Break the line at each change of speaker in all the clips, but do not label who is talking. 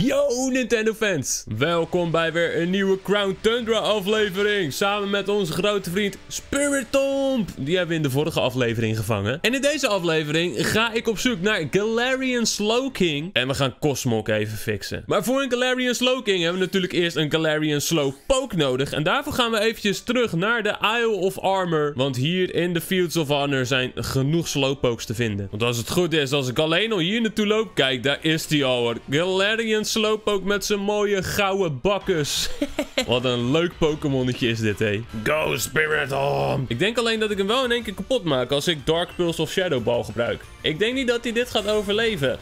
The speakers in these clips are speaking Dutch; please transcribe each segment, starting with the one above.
Yo Nintendo fans, welkom bij weer een nieuwe Crown Tundra aflevering. Samen met onze grote vriend Spiritomb. Die hebben we in de vorige aflevering gevangen. En in deze aflevering ga ik op zoek naar Galarian Slowking. En we gaan Cosmog even fixen. Maar voor een Galarian Slowking hebben we natuurlijk eerst een Galarian Slowpoke nodig. En daarvoor gaan we eventjes terug naar de Isle of Armor. Want hier in de Fields of Honor zijn genoeg Slowpokes te vinden. Want als het goed is, als ik alleen al hier naartoe loop, kijk, daar is die al. Galarian Slowpoke met zijn mooie gouden bakkes. Wat een leuk Pokémonnetje is dit, hé. Go Spirit on! Ik denk alleen dat ik hem wel in één keer kapot maak als ik Dark Pulse of Shadow Ball gebruik. Ik denk niet dat hij dit gaat overleven.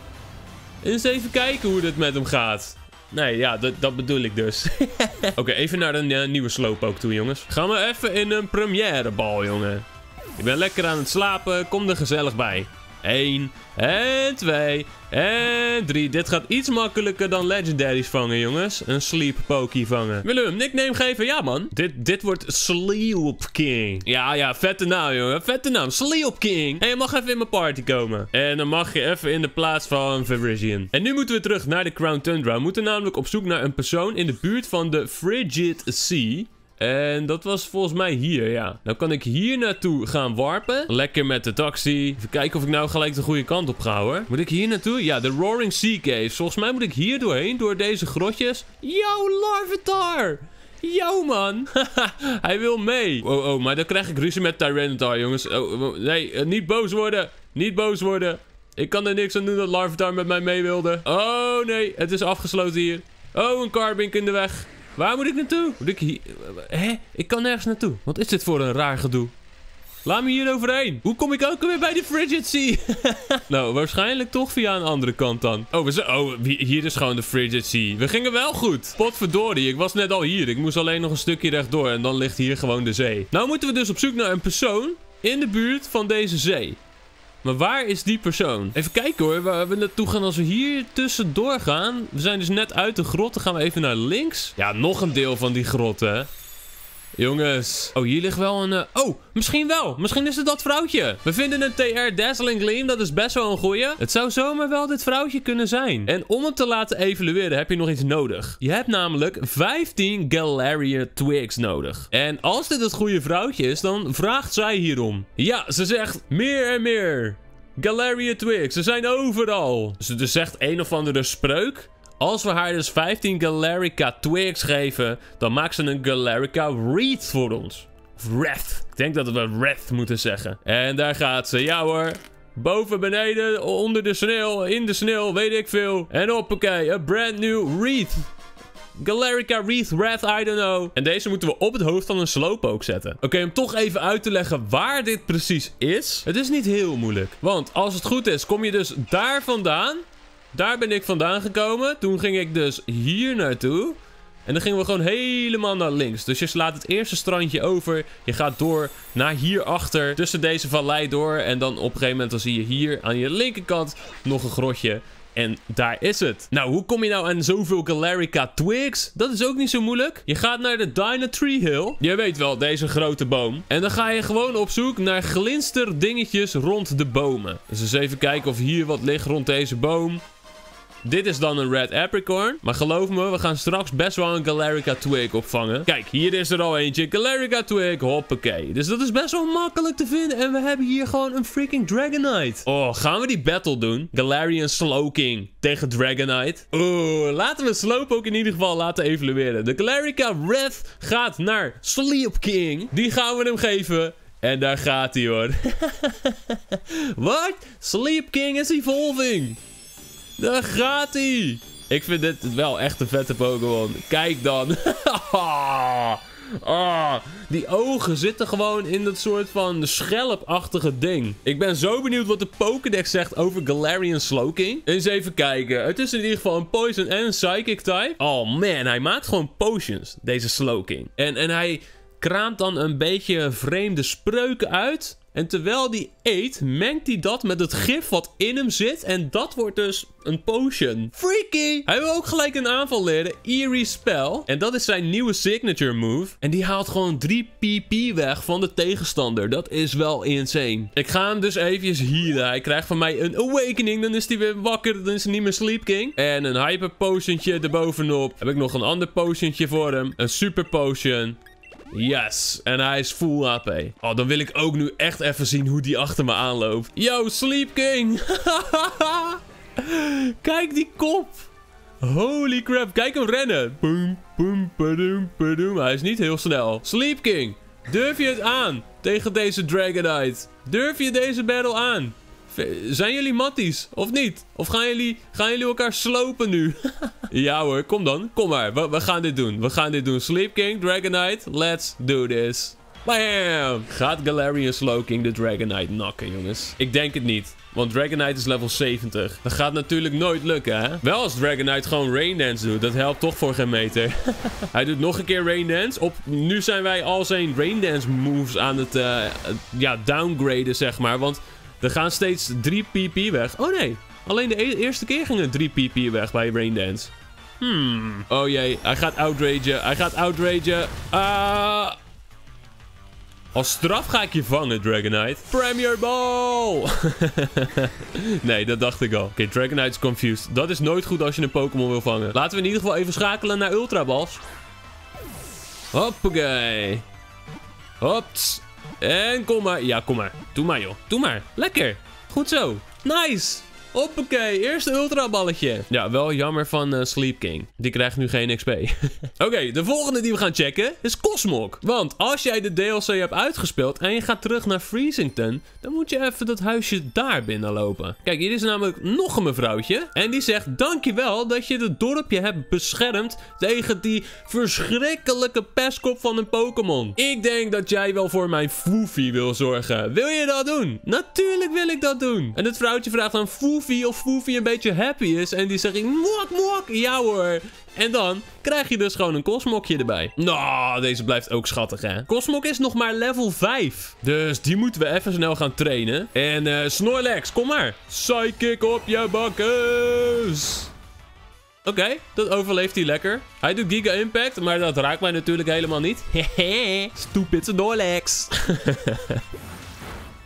Eens even kijken hoe dit met hem gaat. Nee, ja, dat, dat bedoel ik dus. Oké, even naar een uh, nieuwe Slowpoke toe, jongens. Gaan we even in een première bal, jongen. Ik ben lekker aan het slapen, kom er gezellig bij. 1 en 2 en 3. Dit gaat iets makkelijker dan legendaries vangen, jongens. Een sleep pokey vangen. Willen we hem nickname geven? Ja, man. Dit, dit wordt Sleep King. Ja, ja, vette naam, jongen. Vette naam. Sleep King. En je mag even in mijn party komen. En dan mag je even in de plaats van Virizion. En nu moeten we terug naar de Crown Tundra. We moeten namelijk op zoek naar een persoon in de buurt van de Frigid Sea. En dat was volgens mij hier, ja. Nou kan ik hier naartoe gaan warpen. Lekker met de taxi. Even kijken of ik nou gelijk de goede kant op ga, hoor. Moet ik hier naartoe? Ja, de Roaring Sea Cave. Volgens mij moet ik hier doorheen, door deze grotjes. Yo, Larvitar! Yo, man. Hij wil mee. Oh, oh, maar dan krijg ik ruzie met Tyranitar, jongens. Oh, oh, nee, uh, niet boos worden. Niet boos worden. Ik kan er niks aan doen dat Larvitar met mij mee wilde. Oh, nee. Het is afgesloten hier. Oh, een carbink in de weg. Waar moet ik naartoe? Moet ik hier... Hé? Ik kan nergens naartoe. Wat is dit voor een raar gedoe? Laat me hier overheen. Hoe kom ik ook weer bij de Frigid Sea? nou, waarschijnlijk toch via een andere kant dan. Oh, we zijn... oh, hier is gewoon de Frigid Sea. We gingen wel goed. Potverdorie, ik was net al hier. Ik moest alleen nog een stukje rechtdoor en dan ligt hier gewoon de zee. Nou moeten we dus op zoek naar een persoon in de buurt van deze zee. Maar waar is die persoon? Even kijken hoor, waar we naartoe gaan als we hier tussendoor gaan. We zijn dus net uit de grot, dan gaan we even naar links. Ja, nog een deel van die grot, hè. Jongens. Oh, hier ligt wel een... Uh... Oh, misschien wel. Misschien is het dat vrouwtje. We vinden een TR Dazzling Gleam. Dat is best wel een goeie. Het zou zomaar wel dit vrouwtje kunnen zijn. En om het te laten evalueren heb je nog iets nodig. Je hebt namelijk 15 Galaria Twigs nodig. En als dit het goede vrouwtje is, dan vraagt zij hierom. Ja, ze zegt meer en meer. Galaria Twigs, ze zijn overal. Ze dus zegt een of andere spreuk. Als we haar dus 15 Galarica Twigs geven, dan maakt ze een Galarica Wreath voor ons. Of Wrath. Ik denk dat we Wrath moeten zeggen. En daar gaat ze. Ja hoor. Boven, beneden, onder de sneeuw, in de sneeuw, weet ik veel. En hoppakee, een brand new Wreath. Galarica Wreath Wrath, I don't know. En deze moeten we op het hoofd van een Slowpoke zetten. Oké, om toch even uit te leggen waar dit precies is. Het is niet heel moeilijk. Want als het goed is, kom je dus daar vandaan. Daar ben ik vandaan gekomen. Toen ging ik dus hier naartoe. En dan gingen we gewoon helemaal naar links. Dus je slaat het eerste strandje over. Je gaat door naar hierachter. Tussen deze vallei door. En dan op een gegeven moment dan zie je hier aan je linkerkant nog een grotje. En daar is het. Nou, hoe kom je nou aan zoveel Galarica Twigs? Dat is ook niet zo moeilijk. Je gaat naar de Dynatree Hill. Je weet wel, deze grote boom. En dan ga je gewoon op zoek naar glinster dingetjes rond de bomen. Dus eens even kijken of hier wat ligt rond deze boom. Dit is dan een Red Apricorn. Maar geloof me, we gaan straks best wel een Galarica Twig opvangen. Kijk, hier is er al eentje. Galarica Twig, hoppakee. Dus dat is best wel makkelijk te vinden. En we hebben hier gewoon een freaking Dragonite. Oh, gaan we die battle doen? Galarian Slowking tegen Dragonite. Oh, laten we Slowpoke in ieder geval laten evalueren. De Galarica Red gaat naar Sleep King. Die gaan we hem geven. En daar gaat hij hoor. Wat? Sleep King is evolving. Daar gaat hij. Ik vind dit wel echt een vette Pokémon. Kijk dan. Ah, die ogen zitten gewoon in dat soort van schelpachtige ding. Ik ben zo benieuwd wat de Pokédex zegt over Galarian Slowking. Eens even kijken. Het is in ieder geval een Poison en Psychic type. Oh man, hij maakt gewoon potions, deze Slowking. En, en hij kraamt dan een beetje vreemde spreuken uit. En terwijl die eet, mengt hij dat met het gif wat in hem zit. En dat wordt dus een potion. Freaky! Hij wil ook gelijk een aanval leren. Eerie Spell. En dat is zijn nieuwe signature move. En die haalt gewoon 3 PP weg van de tegenstander. Dat is wel insane. Ik ga hem dus eventjes healen. Hij krijgt van mij een awakening. Dan is hij weer wakker. Dan is hij niet meer Sleep King. En een hyper potiontje erbovenop. Heb ik nog een ander potiontje voor hem. Een super potion. Yes, en hij is full AP. Oh, dan wil ik ook nu echt even zien hoe die achter me aanloopt. Yo, Sleep King! Kijk die kop! Holy crap, kijk hem rennen! Boom, boom, padoom, padoom. Hij is niet heel snel. Sleep King, durf je het aan tegen deze Dragonite? Durf je deze battle aan? Zijn jullie matties? Of niet? Of gaan jullie, gaan jullie elkaar slopen nu? ja hoor, kom dan. Kom maar. We, we, gaan dit doen. We gaan dit doen. Sleep King, Dragonite. Let's do this. Bam! Gaat Galarian Slowking de Dragonite nakken, jongens? Ik denk het niet. Want Dragonite is level 70. Dat gaat natuurlijk nooit lukken, hè? Wel als Dragonite gewoon Rain Dance doet. Dat helpt toch voor geen meter. Hij doet nog een keer Rain Dance. Op, nu zijn wij al zijn Rain Dance moves aan het uh, ja, downgraden, zeg maar. Want er gaan steeds 3 pp weg. Oh nee, alleen de e- eerste keer gingen 3 pp weg bij Rain Dance. Hmm. Oh jee, hij gaat outragen. Hij gaat outragen. Ah... Als straf ga ik je vangen, Dragonite. Premier Ball! nee, dat dacht ik al. Oké, okay, Dragonite is confused. Dat is nooit goed als je een Pokémon wil vangen. Laten we in ieder geval even schakelen naar Ultra Balls. Hoppakee. Hops. En kom maar. Ja, kom maar. Doe maar, joh. Doe maar. Lekker. Goed zo. Nice. Hoppakee, eerste ultraballetje. Ja, wel jammer van uh, Sleep King. Die krijgt nu geen XP. Oké, de volgende die we gaan checken is Cosmog. Want als jij de DLC hebt uitgespeeld en je gaat terug naar Freezington, dan moet je even dat huisje daar binnenlopen. Kijk, hier is namelijk nog een mevrouwtje. En die zegt, dankjewel dat je het dorpje hebt beschermd tegen die verschrikkelijke pestkop van een Pokémon. Ik denk dat jij wel voor mijn Foofy wil zorgen. Wil je dat doen? Natuurlijk wil ik dat doen. En het vrouwtje vraagt aan Of Foofy een beetje happy is. En die zegt, mok mok, ja hoor. En dan krijg je dus gewoon een Cosmokje erbij. Nou, deze blijft ook schattig, hè. Cosmok is nog maar level 5. Dus die moeten we even snel gaan trainen. En uh, Snorlax, kom maar. Psychic op je bakkes. Oké, dat overleeft hij lekker. Hij doet Giga Impact, maar dat raakt mij natuurlijk helemaal niet. Hehe, stupid Snorlax.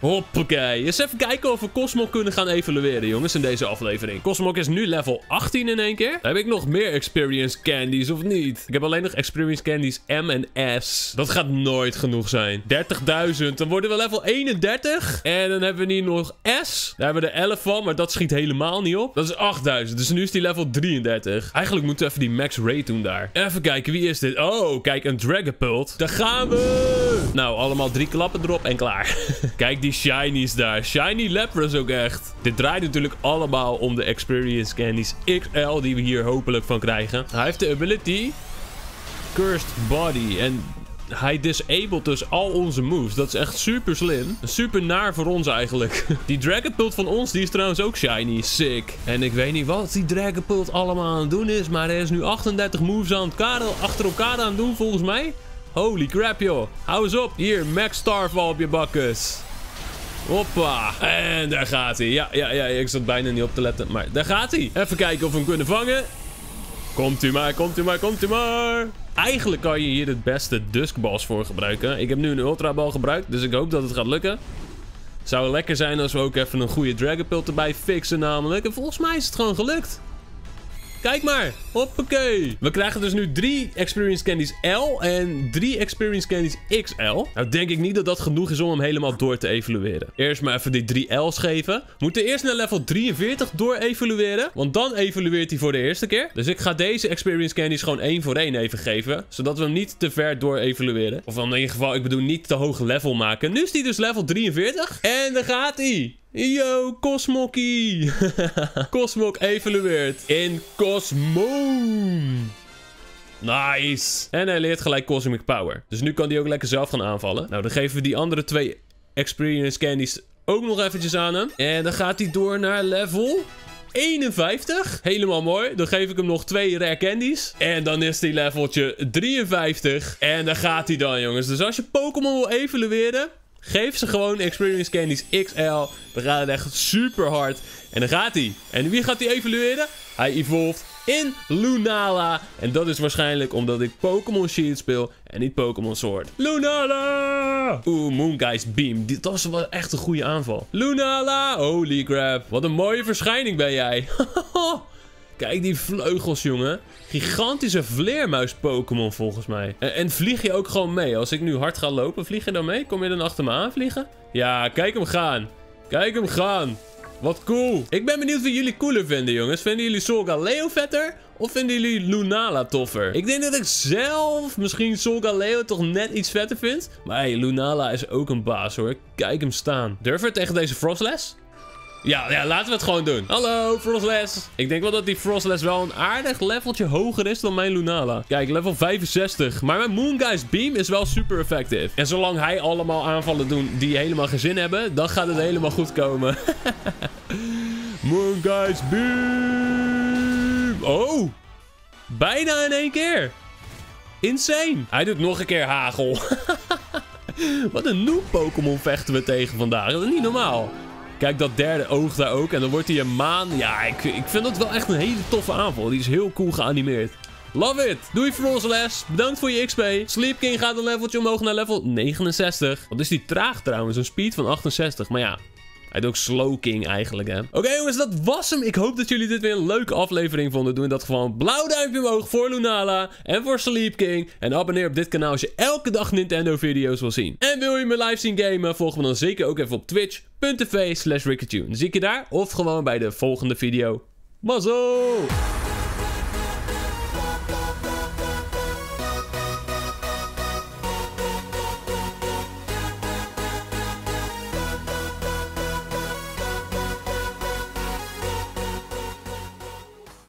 Hoppakee. Eens even kijken of we Cosmog kunnen gaan evalueren, jongens, in deze aflevering. Cosmog is nu level 18 in één keer. Heb ik nog meer Experience Candies of niet? Ik heb alleen nog Experience Candies M en S. Dat gaat nooit genoeg zijn. 30.000. Dan worden we level 31. En dan hebben we hier nog S. Daar hebben we de 11 van, maar dat schiet helemaal niet op. Dat is 8000. Dus nu is die level 33. Eigenlijk moeten we even die max rate doen daar. Even kijken, wie is dit? Oh, kijk, een Dragapult. Daar gaan we! Nou, allemaal drie klappen erop en klaar. kijk, die shinies daar. Shiny Lapras ook echt. Dit draait natuurlijk allemaal om de Experience Candies XL die we hier hopelijk van krijgen. Hij heeft de ability Cursed Body. En hij disabled dus al onze moves. Dat is echt super slim. Super naar voor ons eigenlijk. Die Dragapult van ons, die is trouwens ook shiny. Sick. En ik weet niet wat die Dragapult allemaal aan het doen is. Maar hij is nu 38 moves aan elkaar, achter elkaar aan het doen volgens mij. Holy crap joh. Hou eens op. Hier, Max Starfall op je bakkes. Hoppa. En daar gaat hij. Ja, ja, ja, ik zat bijna niet op te letten. Maar daar gaat hij. Even kijken of we hem kunnen vangen. Komt u maar, komt u maar, komt u maar. Eigenlijk kan je hier het beste Duskballs voor gebruiken. Ik heb nu een Ultrabal gebruikt, dus ik hoop dat het gaat lukken. Zou lekker zijn als we ook even een goede Dragapult erbij fixen namelijk. En volgens mij is het gewoon gelukt. Kijk maar. Hoppakee. We krijgen dus nu drie Experience Candies L en drie Experience Candies XL. Nou denk ik niet dat dat genoeg is om hem helemaal door te evalueren. Eerst maar even die drie L's geven. We moeten eerst naar level 43 door evalueren. Want dan evalueert hij voor de eerste keer. Dus ik ga deze Experience Candies gewoon één voor één even geven. Zodat we hem niet te ver door evalueren. Of in ieder geval, ik bedoel niet te hoog level maken. Nu is hij dus level 43. En daar gaat hij. Yo, Cosmokie! Cosmok evolueert in Cosmoon. Nice. En hij leert gelijk Cosmic Power. Dus nu kan hij ook lekker zelf gaan aanvallen. Nou, dan geven we die andere twee Experience Candies ook nog eventjes aan hem. En dan gaat hij door naar level 51. Helemaal mooi. Dan geef ik hem nog twee rare candies. En dan is die leveltje 53. En daar gaat hij dan, jongens. Dus als je Pokémon wil evalueren... Geef ze gewoon Experience Candies XL. Dan gaat het echt super hard. En dan gaat hij. En wie gaat hij evalueren? Hij evolved in Lunala. En dat is waarschijnlijk omdat ik Pokémon Shield speel en niet Pokémon Sword. Lunala! Oeh, Moongeist Beam. Dat was wel echt een goede aanval. Lunala! Holy crap. Wat een mooie verschijning ben jij. Kijk die vleugels, jongen. Gigantische vleermuis-Pokémon volgens mij. En, vlieg je ook gewoon mee? Als ik nu hard ga lopen, vlieg je dan mee? Kom je dan achter me aan vliegen? Ja, kijk hem gaan. Kijk hem gaan. Wat cool. Ik ben benieuwd wie jullie cooler vinden, jongens. Vinden jullie Solgaleo vetter? Of vinden jullie Lunala toffer? Ik denk dat ik zelf misschien Solgaleo toch net iets vetter vind. Maar hey, Lunala is ook een baas, hoor. Kijk hem staan. Durf je tegen deze Frostlass? Ja, ja, laten we het gewoon doen. Hallo, Frostless. Ik denk wel dat die Frostless wel een aardig leveltje hoger is dan mijn Lunala. Kijk, level 65. Maar mijn Moongeist Beam is wel super effectief. En zolang hij allemaal aanvallen doet die helemaal geen zin hebben, dan gaat het helemaal goed komen. Moongeist Beam. Oh. Bijna in één keer. Insane. Hij doet nog een keer hagel. Wat een noob Pokémon vechten we tegen vandaag. Dat is niet normaal. Kijk, dat derde oog daar ook. En dan wordt hij een maan. Ja, ik, ik vind dat wel echt een hele toffe aanval. Die is heel cool geanimeerd. Love it! Doei Les. Bedankt voor je XP. Sleep King gaat een leveltje omhoog naar level 69. Wat is die traag trouwens? Een speed van 68. Maar ja, hij doet ook Slow King eigenlijk, hè. Oké jongens, dat was hem. Ik hoop dat jullie dit weer een leuke aflevering vonden. Doe in dat geval een blauw duimpje omhoog voor Lunala en voor Sleep King. En abonneer op dit kanaal als je elke dag Nintendo video's wil zien. En wil je me live zien gamen, volg me dan zeker ook even op twitch.tv slash zie ik je daar of gewoon bij de volgende video. Mazzel!